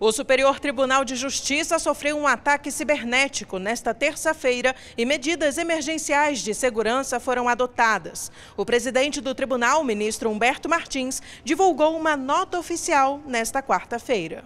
O Superior Tribunal de Justiça sofreu um ataque cibernético nesta terça-feira e medidas emergenciais de segurança foram adotadas. O presidente do tribunal, ministro Humberto Martins, divulgou uma nota oficial nesta quarta-feira.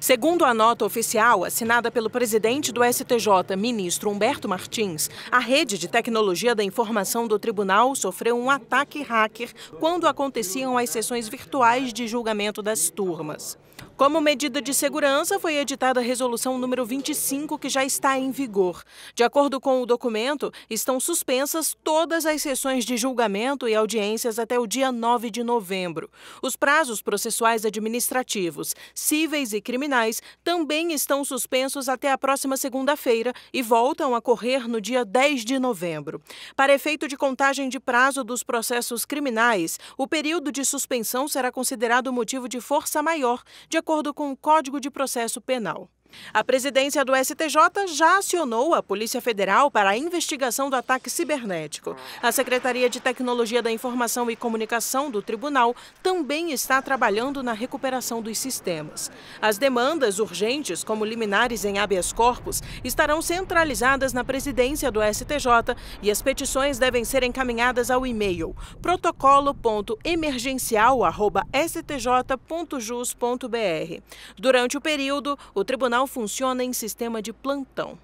Segundo a nota oficial assinada pelo presidente do STJ, ministro Humberto Martins, a rede de tecnologia da informação do tribunal sofreu um ataque hacker quando aconteciam as sessões virtuais de julgamento das turmas. Como medida de segurança, foi editada a resolução número 25, que já está em vigor. De acordo com o documento, estão suspensas todas as sessões de julgamento e audiências até o dia 9 de novembro. Os prazos processuais administrativos, cíveis e criminais também estão suspensos até a próxima segunda-feira e voltam a correr no dia 10 de novembro. Para efeito de contagem de prazo dos processos criminais, o período de suspensão será considerado motivo de força maior, de acordo com o Código de Processo Penal. A presidência do STJ já acionou a Polícia Federal para a investigação do ataque cibernético. A Secretaria de Tecnologia da Informação e Comunicação do Tribunal também está trabalhando na recuperação dos sistemas. As demandas urgentes, como liminares em habeas corpus, estarão centralizadas na presidência do STJ e as petições devem ser encaminhadas ao e-mail protocolo.emergencial.stj.jus.br. Durante o período, o Tribunal funciona em sistema de plantão.